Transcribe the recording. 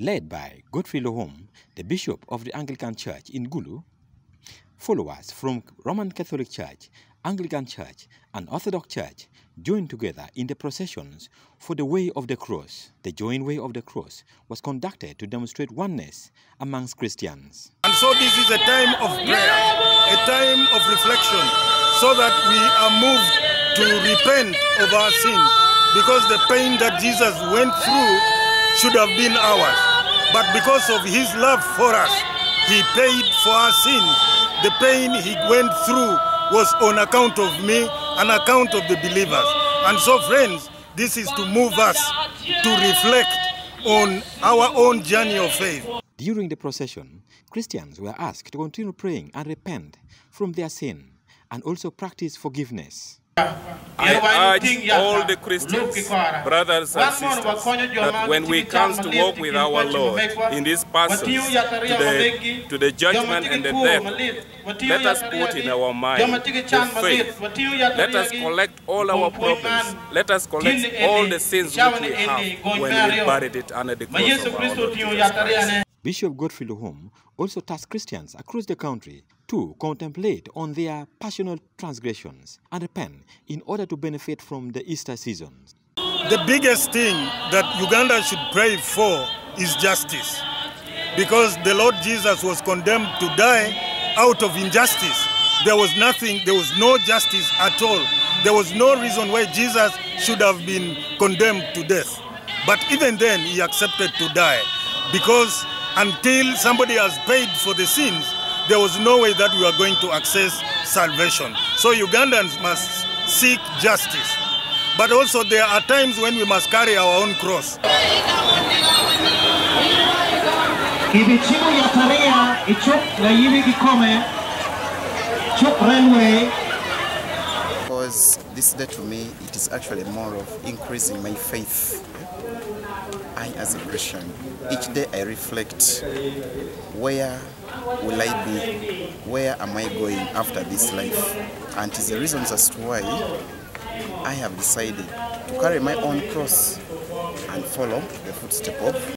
led by Godfrey Loum, the Bishop of the Anglican Church in Gulu, followers from Roman Catholic Church, Anglican Church, and Orthodox Church joined together in the processions for the Way of the Cross. The joint Way of the Cross was conducted to demonstrate oneness amongst Christians. And so this is a time of prayer, a time of reflection, so that we are moved to repent of our sins, because the pain that Jesus went through should have been ours. But because of his love for us, he paid for our sins. The pain he went through was on account of me, on account of the believers. And so, friends, this is to move us to reflect on our own journey of faith. During the procession, Christians were asked to continue praying and repent from their sin and also practice forgiveness. I urge all the Christians, brothers and sisters, that when we come to walk with our Lord in this passage to the, to the judgment and the death, let us put in our mind the faith. Let us collect all our problems. Let us collect all the sins which we have when we buried it under the cross of our Lord Jesus Christ. Bishop Godfrey Loum also tasked Christians across the country to contemplate on their personal transgressions and repent in order to benefit from the Easter season. The biggest thing that Uganda should pray for is justice. Because the Lord Jesus was condemned to die out of injustice. There was nothing, there was no justice at all. There was no reason why Jesus should have been condemned to death. But even then, he accepted to die because until somebody has paid for the sins, there was no way that we are going to access salvation. So Ugandans must seek justice. But also there are times when we must carry our own cross. Ibichimu ya Tarea, Ichuk Rayibi Gikome, Chuk Railway. Because this day to me, it is actually more of increasing my faith. I, as a Christian, each day I reflect where will I be? Where am I going after this life? And it is the reasons as to why I have decided to carry my own cross and follow the footstep of